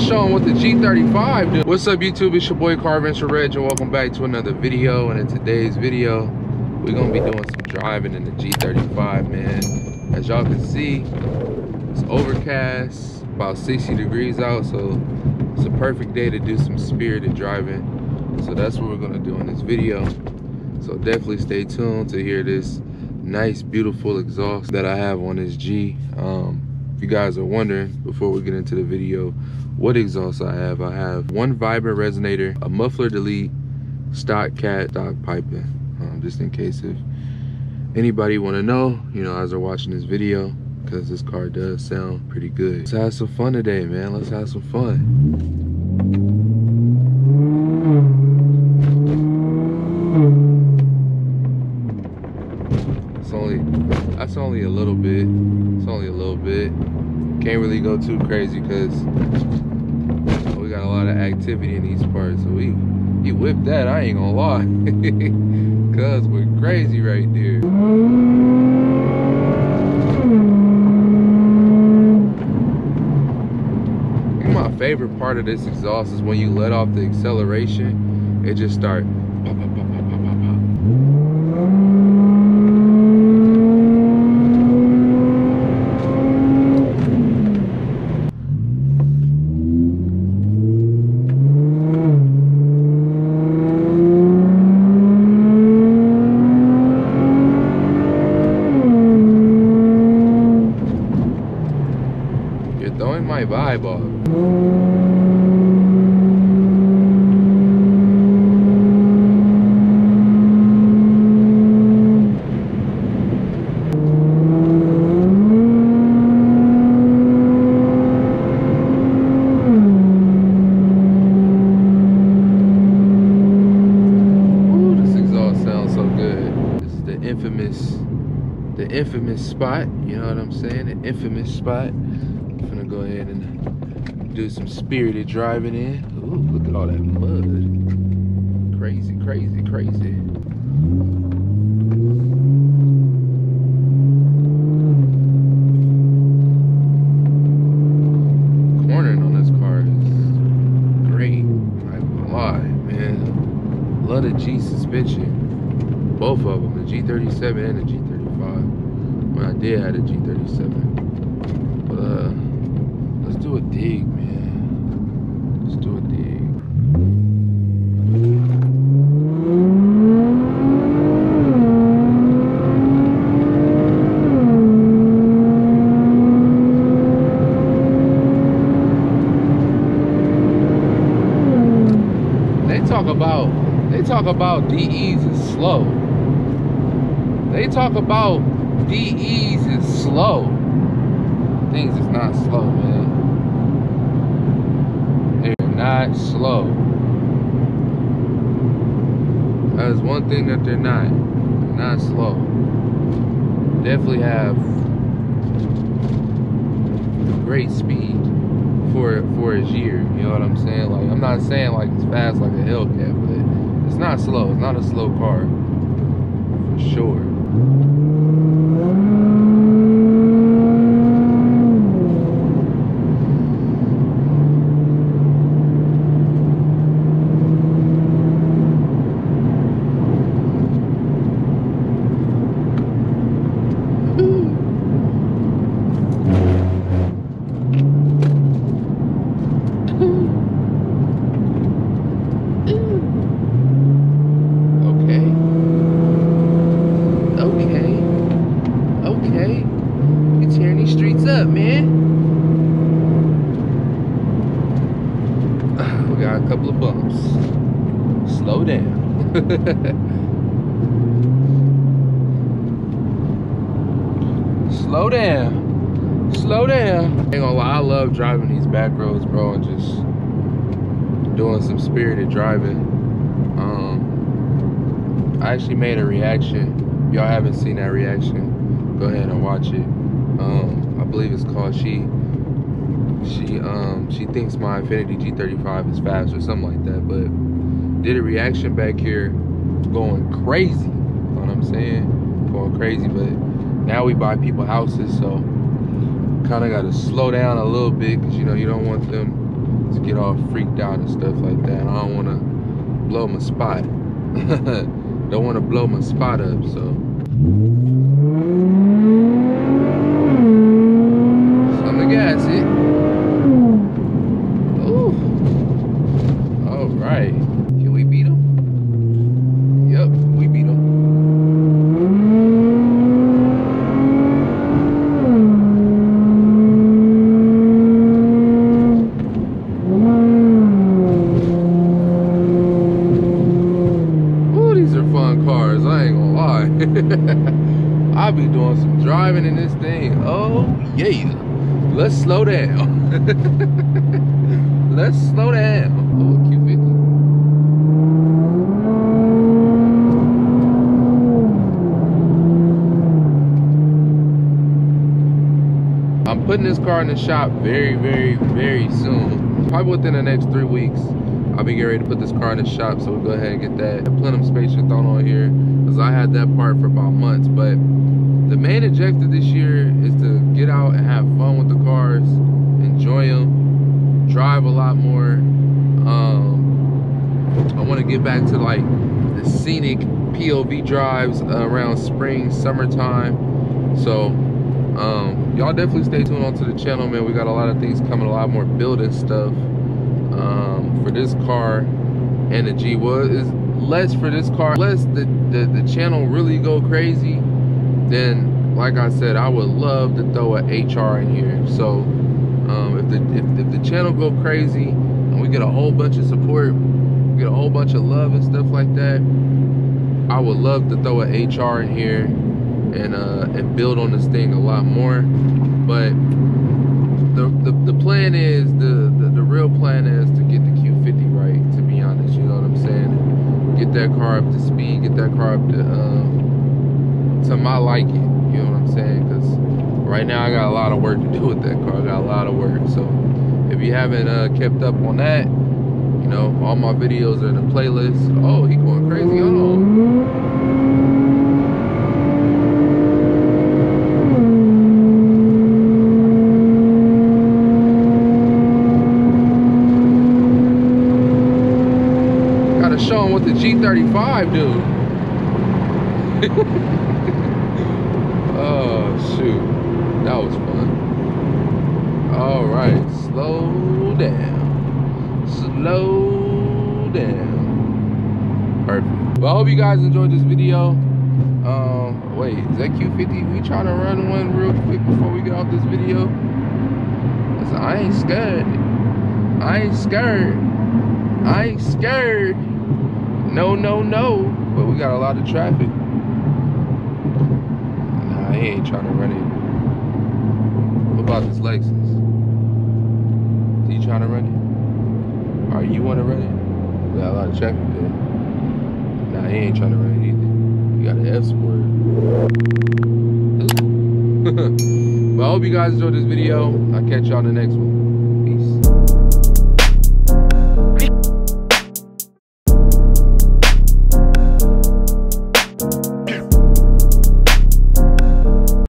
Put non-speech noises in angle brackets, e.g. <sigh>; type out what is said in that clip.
show them what the G35 do. What's up YouTube, it's your boy Car Adventure Reg and welcome back to another video. And in today's video, we're gonna be doing some driving in the G35, man. As y'all can see, it's overcast, about 60 degrees out, so it's a perfect day to do some spirited driving. So that's what we're gonna do in this video. So definitely stay tuned to hear this nice, beautiful exhaust that I have on this G. Um, you guys are wondering, before we get into the video, what exhaust I have, I have one vibrant resonator, a muffler delete, stock cat, stock piping, um, just in case if anybody want to know, you know, as they're watching this video, because this car does sound pretty good. Let's have some fun today, man. Let's have some fun. It's only, that's only a little bit. It's only a little bit. Can't really go too crazy because we got a lot of activity in these parts. So we, he whipped that, I ain't gonna lie. <laughs> Cuz we're crazy right there. My favorite part of this exhaust is when you let off the acceleration, it just start throwing my vibe off. Ooh, this exhaust sounds so good. This is the infamous, the infamous spot. You know what I'm saying? The infamous spot. I'm gonna go ahead and do some spirited driving in. Ooh, look at all that mud. Crazy, crazy, crazy. Cornering on this car is great. I ain't gonna lie, man. Love the G suspension. Both of them, the G37 and the G35. When I did have the G37. But uh, let's do a dig, man. Let's do a dig. They talk about they talk about G's is slow. They talk about G's is slow. Things is not slow, man. Not slow. That is one thing that they're not. They're not slow. Definitely have great speed for for his year. You know what I'm saying? Like I'm not saying like it's fast like a Hellcat, but it's not slow. It's not a slow car for sure. <sighs> We got a couple of bumps. Slow down. <laughs> Slow down. Slow down. Ain't gonna lie, I love driving these back roads, bro, and just doing some spirited driving. Um, I actually made a reaction. Y'all haven't seen that reaction? Go ahead and watch it. Um, believe it's called She. She um she thinks my Infiniti G35 is fast or something like that, but did a reaction back here going crazy. You know what I'm saying? Going crazy, but now we buy people houses, so kind of got to slow down a little bit because you know you don't want them to get all freaked out and stuff like that. I don't want to blow my spot. <laughs> don't want to blow my spot up, so. Some the gas it. Ooh. All right. Can we beat him? Yep, we beat him. Ooh, cars. I ain't gonna lie. <laughs> I'll be doing some driving in this thing. Oh, yeah. Let's slow down. <laughs> Let's slow down. Oh, Q50. I'm putting this car in the shop very, very, very soon. Probably within the next three weeks. I'll be getting ready to put this car in the shop, so we'll go ahead and get that plenum spacer thrown on here. Because I had that part for about months. But the main objective this year is to get out and have fun with the cars, enjoy them, drive a lot more. Um, I want to get back to like the scenic POV drives around spring, summertime. So um, y'all definitely stay tuned onto the channel, man. We got a lot of things coming, a lot more building stuff um, for this car and the G. Well, it's less for this car, less the, the, the channel really go crazy, then like I said, I would love to throw a HR in here. So um, if the if, if the channel go crazy and we get a whole bunch of support, get a whole bunch of love and stuff like that, I would love to throw a HR in here and uh, and build on this thing a lot more. But the the, the plan is the, the the real plan is to get the Q50 right. To be honest, you know what I'm saying. Get that car up to speed. Get that car up to um, to my liking. You know what I'm saying? Because right now I got a lot of work to do with that car. I got a lot of work. So if you haven't uh, kept up on that, you know all my videos are in the playlist. Oh, he going crazy. Hold Gotta show him what the G35 do. <laughs> oh shoot, that was fun. All right, slow down, slow down. Perfect. Well, I hope you guys enjoyed this video. Um, wait, is that Q50? We trying to run one real quick before we get off this video. I ain't scared. I ain't scared. I ain't scared. No, no, no. But we got a lot of traffic. Nah, he ain't trying to run it. What about this Lexus? Is he trying to run it? Or you want to run it? We got a lot of traffic there. Nah, he ain't trying to run it either. You got an F Sport. <laughs> but I hope you guys enjoyed this video. I'll catch y'all in the next one.